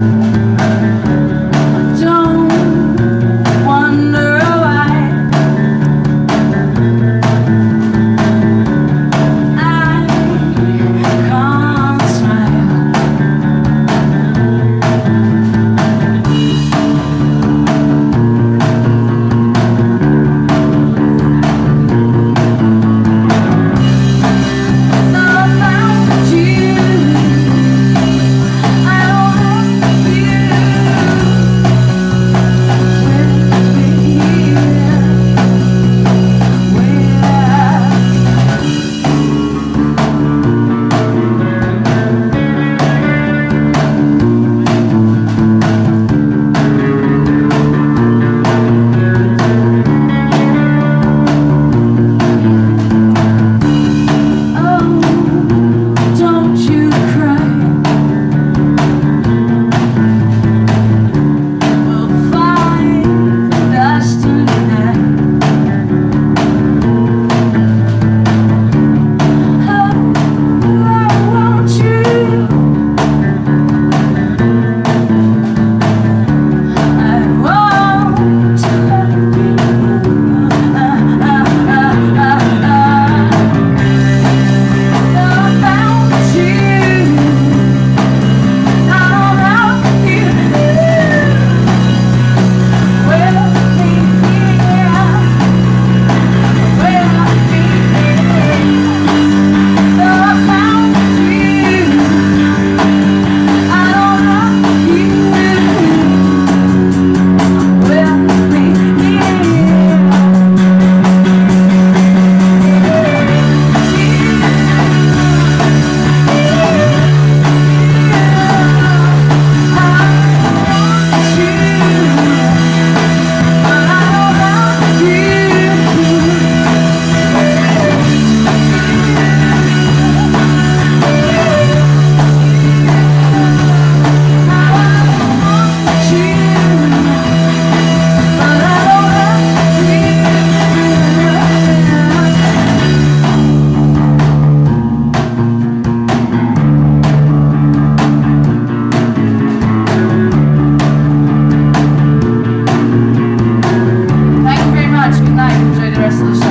Thank rest